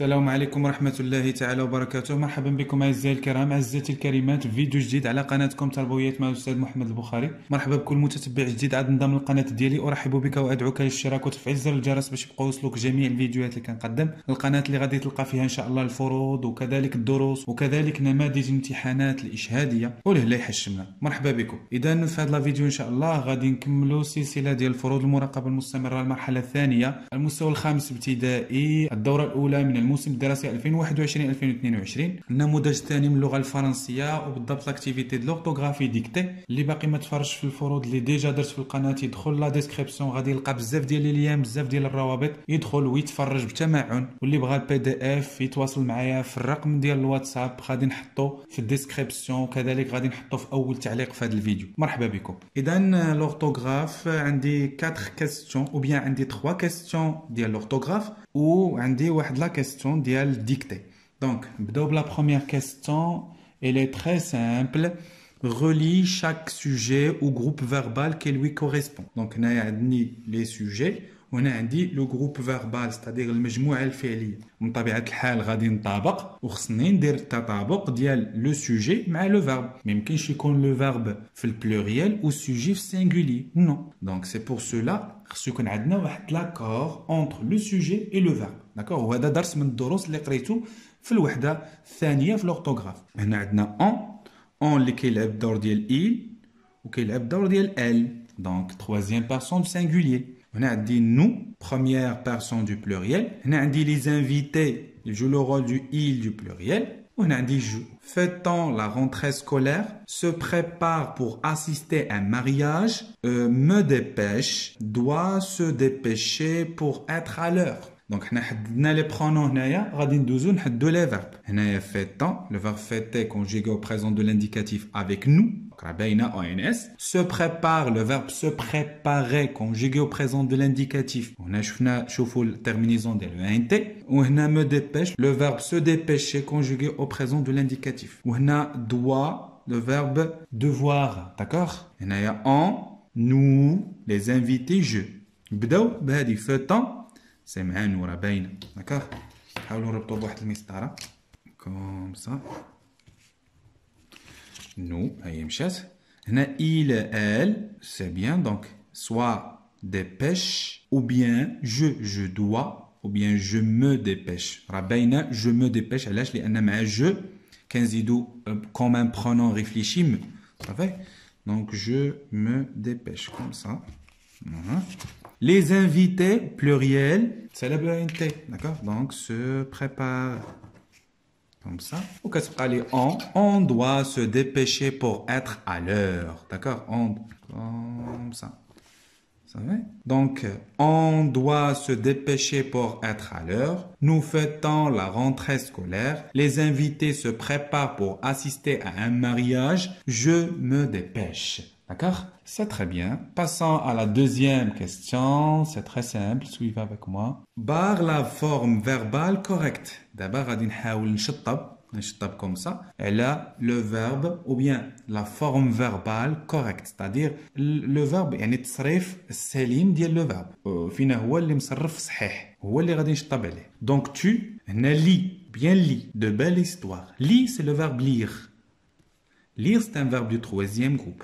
السلام عليكم ورحمة الله تعالى وبركاته. مرحبا بكم أعزائي الكرام أعزائي الكريمات. فيديو جديد على قناتكم تربويات مع الأستاذ محمد البخاري. مرحبا بكل متتبع جديد عاد انضم للقناة ديالي. أرحب بك وأدعوك للاشتراك وتفعيل زر الجرس باش يبقاو يوصلوك جميع الفيديوهات اللي كنقدم. القناة اللي غادي تلقى فيها إن شاء الله الفروض وكذلك الدروس وكذلك نماذج الامتحانات الإشهادية ولهلا يحشمنا. مرحبا بكم. إذا في هذا الفيديو إن شاء الله غادي نكملوا سلسلة ديال الفروض المراقبة المستمرة المرحلة الثانية. المستوى الخامس ابتدائي الدورة الأولى من الموسم الدراسي 2021 2022 النموذج الثاني من اللغة الفرنسية وبالضبط لاكتيفيتي دو لورتوغرافي ديكتي اللي باقي ما تفرجش في الفروض اللي ديجا درت في القناة يدخل لا ديسكريبسيون غادي يلقى بزاف ديال الأيام بزاف ديال الروابط يدخل ويتفرج بتمعن واللي بغى البي دي اف يتواصل معايا في الرقم ديال الواتساب غادي نحطو في الديسكريبسيون وكذلك غادي نحطو في أول تعليق في هذا الفيديو. مرحبا بكم. اذا لورتوغراف عندي 4 كيستيون أو بيان عندي 3 كيستيون ديال لورتوغراف وعندي واحد لا كيستيون ديال dictée. Donc, la première question, elle est très simple. Relie chaque sujet au groupe verbal qui lui correspond. Donc, on a les sujets on a dit le groupe verbal c'est-à-dire المجموعه الفعليه من طبيعه الحال غادي نطابق وخصني ندير التطابق ديال لو سوجي مع لو فيرب ما يمكنش يكون لو فيرب في البلوريال والسوجي في السينغولي نو دونك سي بور سولا خصو يكون عندنا واحد لاكور اونتر لو سوجي اي لو فيرب داكور وهذا درس من الدروس اللي قريتو في الوحده الثانيه في لورتوغراف هنا عندنا اون اون اللي كيلعب الدور ديال ايل وكيلعب الدور ديال ال دونك troisième personne singulier On a dit nous, première personne du pluriel. On a dit les invités, ils jouent le rôle du il du pluriel. On a dit je. Fait-on la rentrée scolaire Se prépare pour assister à un mariage euh, Me dépêche, doit se dépêcher pour être à l'heure. Donc, on a les pronoms هنايا غادي ندوزو نحدو les verbes. هنايا temps, le verbe fêter conjugué au présent de l'indicatif avec nous. باينه ONS. Se prépare, le verbe se préparer conjugué au présent de l'indicatif. هنا شفنا شوفوا الترمينيزون ديال int. وهنا me dépêche, le verbe se dépêcher conjugué au présent de l'indicatif. وهنا doit, le verbe devoir. D'accord هنايا on, nous, les invités, je. نبداو بهذه temps سي معانو راه باينه داكوغ نحاولو نربطو بواحد المسطره كوم سا نو هي مشات هنا il elle c'est bien donc soit dépêche ou bien je je dois ou bien je me dépêche راه باينه je me dépêche علاش لان مع je كنزيدو comme un pronom réfléchi صافي donc je me dépêche comme ça les invités, pluriel, c'est la. D'accord Donc, se prépare. Comme ça. Ou qu'est-ce on, on doit se dépêcher pour être à l'heure. D'accord On, comme ça. Ça va? Donc, on doit se dépêcher pour être à l'heure. Nous fêtons la rentrée scolaire. Les invités se préparent pour assister à un mariage. Je me dépêche. D'accord C'est très bien. Passons à la deuxième question. C'est très simple. Suivez avec moi. Bar la forme verbale correcte. D'abord, غادي نحاول نشطب نشطب comme ça. Elle a le verbe ou bien la forme verbale correcte. C'est-à-dire le verbe يعني التصريف السليم ديال le verbe. فينا هو اللي مصرف صحيح. هو اللي غادي نشطب عليه. Donc tu هنا lis bien lis de belles histoires. Lis c'est le verbe lire. Lire c'est un verbe du troisième groupe.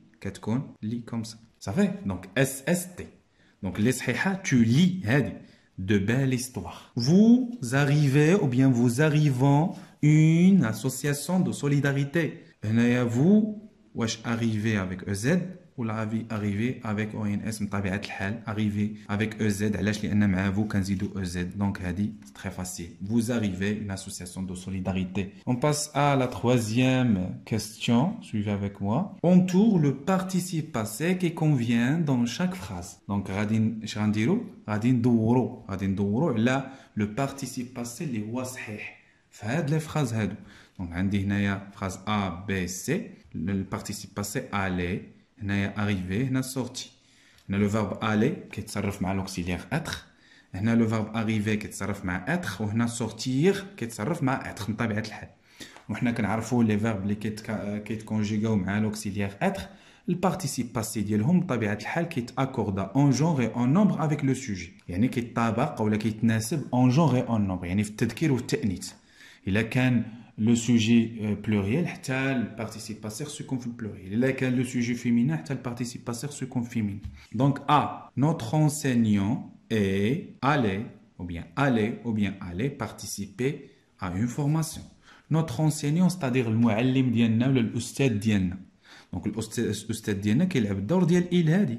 كتكون لي كوم سا صافي دونك اس اس تي دونك اللي صحيحه تو لي هادي de belle histoire. Vous arrivez ou bien vous arrivons une association de solidarité. هنايا vous واش arrivez avec EZ ou arriver avec ONS arriver avec EZ EZ donc c'est très facile vous arrivez une association de solidarité on passe à la troisième question suivez avec moi on tourne le participe passé qui convient dans chaque phrase donc radin شغنديرو غادي ندورو غادي ندورو على le participe passé اللي هو صحيح في هاد لي فراز هادو دونك عندي هنايا فراز ا بي سي البارتيسيب باسي الي هنايا اريفي هنا سورتي هنا لو فيرب الي كيتصرف مع لوكسيليير اتر هنا لو فيرب اريفي كيتصرف مع اتر وهنا سورتير كيتصرف مع اتر من طبيعة الحال. وحنا كنعرفوا لي فيرب اللي كيتكونجيغاو مع لوكسيليير اتر البارتيسيب باسي ديالهم بطبيعه الحال كيتاكوردا اون جونغ اي اون نومبر افيك لو سوجي يعني كيتطابق ولا كيتناسب اون جونغ اي اون نومبر يعني في التذكير والتأنيث. الا كان لو سوجي بلوريال حتى البارتيسيب باسير سيكون في البلوريال الا كان لو سوجي فيمينا حتى البارتيسيب باسير سيكون فيمين دونك ا notre enseignant est allé ou bien allé ou bien allé participer à une formation notre enseignant c'est-à-dire المعلم ديالنا ولا الاستاذ ديالنا دونك الاستاذ ديالنا كيلعب الدور ديال il هادي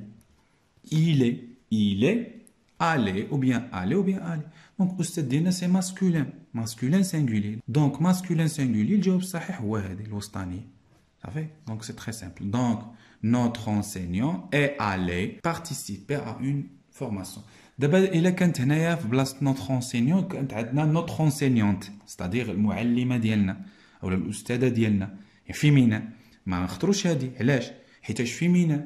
il est il est allé ou bien allé ou bien allé دونك الاستاذ ديالنا سي ماسكولين ماسكولين سينغولي دونك ماسكولين سينغولي الجواب الصحيح هو هذه الوسطانيه صافي دونك سي تري سامبل دونك notre enseignant est allé participer à une formation دابا الا كانت هنايا في بلاصه نوتر انسينيون كانت عندنا نوتر انسينيونت ستادير المعلمه ديالنا اولا الاستاذه ديالنا فيمينا ما نختاروش هادي علاش حيتاش فيمينا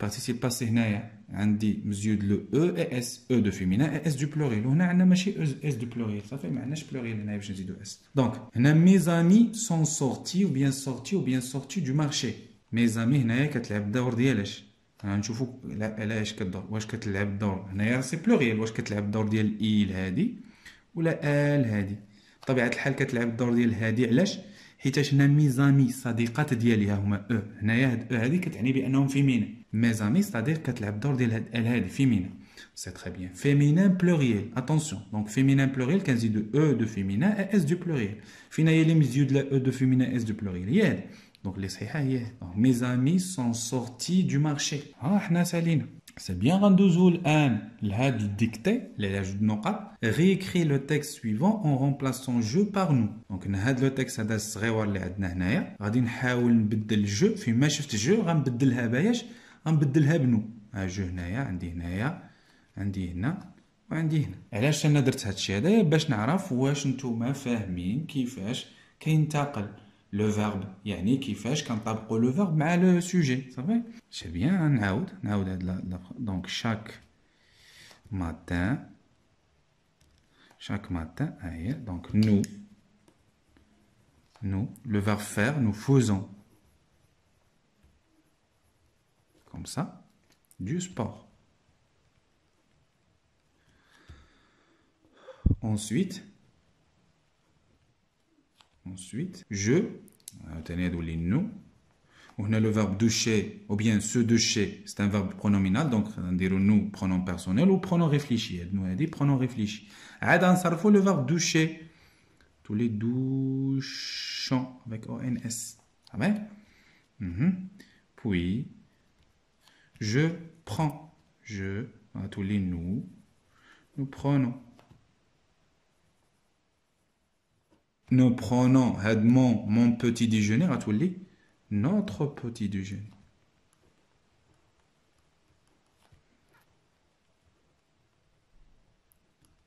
بارتيسيب باسي هنايا عندي مزيود لو أو اي اس أو دو فيمينا اي اس دو بلوريل وهنا عندنا ماشي اس دو بلوريل صافي ما عندناش بلوريل هنايا باش نزيدو اس دونك هنا مي زامي سون سورتي أو بيان سورتي أو بيان سورتي دو مارشي مي زامي هنايا كتلعب الدور ديالاش. غنشوفو علاش كدور واش كتلعب الدور. هنايا سي بلوريل واش كتلعب الدور ديال ايل هادي ولا ال هادي. بطبيعه الحال كتلعب الدور ديال هادي علاش؟ حيتاش هنا ميزامي صديقات ديالي هما او هنايا هاد او هادي كتعني بانهم فيمين ميزامي ستادير كتلعب الدور ديال هاد ال هادي فيمين سي تري بيان فيمينان بلوريال اتونسيون دونك فيمينان بلوريال كنزيدو او دو فيمينان اي اس دو بلوريال فين هي اللي مزيود لا او دو فيمينان اس دو بلوريال هي هادي دونك اللي صحيحه هي دونك ميزامي سون سورتي دو مارشي ها حنا سالينا C'est bien غندوزو الآن لهاد الديكتي اللي على جوج نقط réécrit le texte suivant en remplaçant je par nous دونك هاد لو تكست هذا الصغيور اللي عندنا هنايا غادي نحاول نبدل جو فيما شفت جو غنبدلها باياش غنبدلها بنو ها جو هنايا عندي هنايا عندي هنا وعندي هنا علاش أنا درت هادشي هذايا باش نعرف واش نتوما فاهمين كيفاش كينتقل لو فيرب يعني كيفاش كنطابقوا لو فيرب مع لو سوجي صافي سي بيان نعاود نعاود هاد دونك شاك ماتان chaque matin هي donc nous nous le verbe faire nous faisons comme ça du sport ensuite Ensuite, je. On a le verbe doucher, ou bien se doucher, c'est un verbe pronominal, donc on dire nous, pronom personnel, ou pronom réfléchi. Nous a dit pronom réfléchi. Adam sarfo le verbe doucher. Tous les douchants avec ONS. Ah ben? Puis, je prends. Je, tous les nous, nous prenons. Nous prenons mon, mon petit déjeuner à tous les notre petit déjeuner.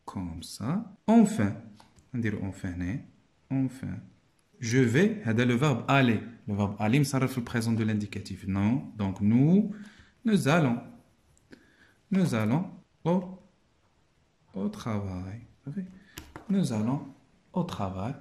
Comme ça. Enfin, on dirait enfin, hein? enfin. Je vais, c'est le verbe aller. Le verbe aller ça le présent de l'indicatif. Non, donc nous, nous allons. Nous allons au, au travail. Nous allons au travail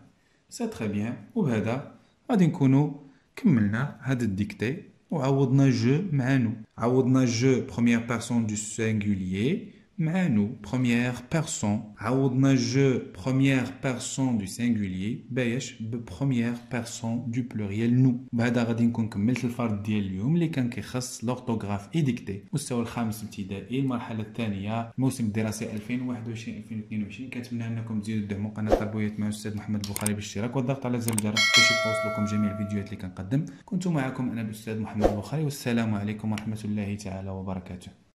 سي تري بيان وبهذا غادي نكونوا كملنا هذا الديكتي وعوضنا جو مع نو عوضنا جو بروميير بيرسون دو سينغوليي مع نو بروميير بيرسون عوضنا جو بروميير بيرسون دو سينغوليي باش ببروميير بيرسون دو بلوريال نو بهذا غادي نكون كملت الفرد ديال اليوم اللي كان كيخص لورتوغراف اي ديكتي المستوى الخامس ابتدائي المرحله الثانية الموسم الدراسي 2021 2022 كنتمنى انكم تزيدوا تدعموا قناه تربويات مع الاستاذ محمد البخاري بالاشتراك والضغط على زر الجرس باش يوصلكم جميع الفيديوهات اللي كنقدم كنت معكم أنا الاستاذ محمد البخاري والسلام عليكم ورحمه الله تعالى وبركاته